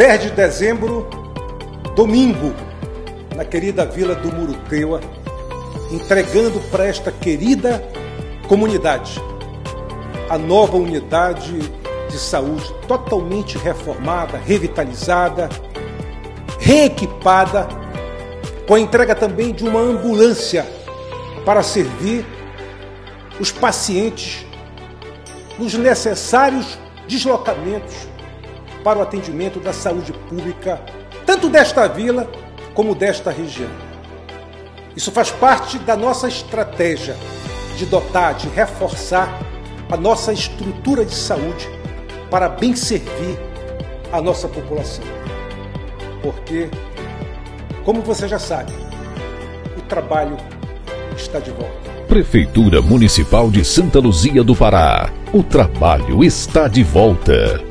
10 de dezembro, domingo, na querida vila do Muruteua, entregando para esta querida comunidade a nova unidade de saúde totalmente reformada, revitalizada, reequipada, com a entrega também de uma ambulância para servir os pacientes nos necessários deslocamentos para o atendimento da saúde pública, tanto desta vila como desta região. Isso faz parte da nossa estratégia de dotar, de reforçar a nossa estrutura de saúde para bem servir a nossa população. Porque, como você já sabe, o trabalho está de volta. Prefeitura Municipal de Santa Luzia do Pará. O trabalho está de volta.